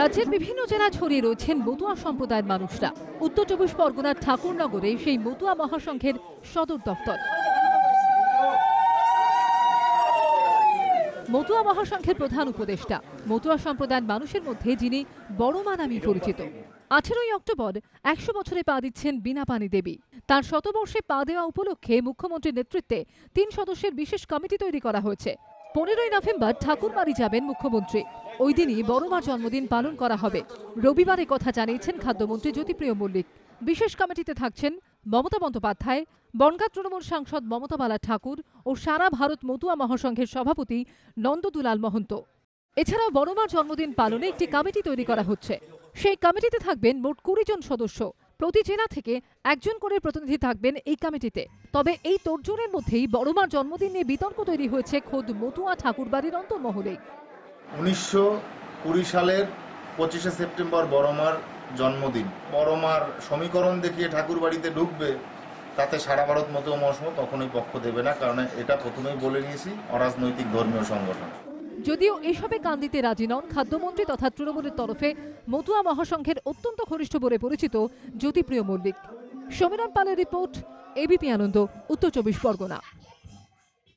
রাজ্যের বিভিন্ন জেলায় ছড়িয়ে রয়েছেন মতুয়া সম্প্রদায়ের মানুষরা। উত্তর চব্বিশ পরগনার ঠাকুরনগরে সেই মতুয়া মহাসংঘের সদর দপ্তর। মতুয়া মহাসংঘের প্রধান উপদেষ্টা, মতুয়া সম্প্রদায়ের মানুষের মধ্যে যিনি বড় মা নামে পরিচিত। আঠেরোই অক্টোবর একশো বছরে পা দিচ্ছেন বিনা পানি দেবী। তার শতবর্ষে পা দেওয়া উপলক্ষে মুখ্যমন্ত্রীর নেতৃত্বে তিন সদস্যের বিশেষ কমিটি তৈরি করা হয়েছে। পনেরোই নভেম্বর ঠাকুরবাড়ি যাবেন মুখ্যমন্ত্রী। ওই দিনই বড় মার জন্মদিন পালন করা হবে। রবিবারে কথা জানিয়েছেন খাদ্যমন্ত্রী জ্যোতিপ্রিয় মল্লিক। বিশেষ কমিটিতে থাকছেন মমতা বন্দ্যোপাধ্যায়, বনগাঁ তৃণমূল সাংসদ মমতা বালা ঠাকুর ও সারা ভারত মতুয়া মহাসংঘের সভাপতি নন্দদুলাল মহন্ত। এছাড়াও বড়মার জন্মদিন পালনে একটি কমিটি তৈরি করা হচ্ছে। সেই কমিটিতে থাকবেন মোট কুড়ি জন সদস্য। প্রতি জেলা থেকে একজন করে প্রতিনিধি থাকবেন এই কমিটিতে। তবে এই তোড়জোড়ের মধ্যেই বড়মার জন্মদিন নিয়ে বিতর্ক তৈরি হয়েছে খোদ মতুয়া ঠাকুরবাড়ির অন্তর্মহলেই। উনিশশো কুড়ি সালের পঁচিশে সেপ্টেম্বর বড়মার জন্মদিন। বড়মার সমীকরণ দেখিয়ে ঠাকুর বাড়িতে ঢুকবে, তাতে সারা ভারত মতো মহাসংঘ কখনোই পক্ষ দেবে না, কারণ এটা প্রথমেই বলে নিয়েছি, অরাজনৈতিক ধর্মীয় সংগঠন। যদিও এসবে কান দিতে রাজি নন খাদ্যমন্ত্রী তথা তৃণমূলের তরফে মতুয়া মহাসংঘের অত্যন্ত ঘনিষ্ঠ বলে পরিচিত জ্যোতিপ্রিয় মল্লিক। সমীরণ পালের রিপোর্ট এবিপি আনন্দ, উত্তর চব্বিশ পরগনা।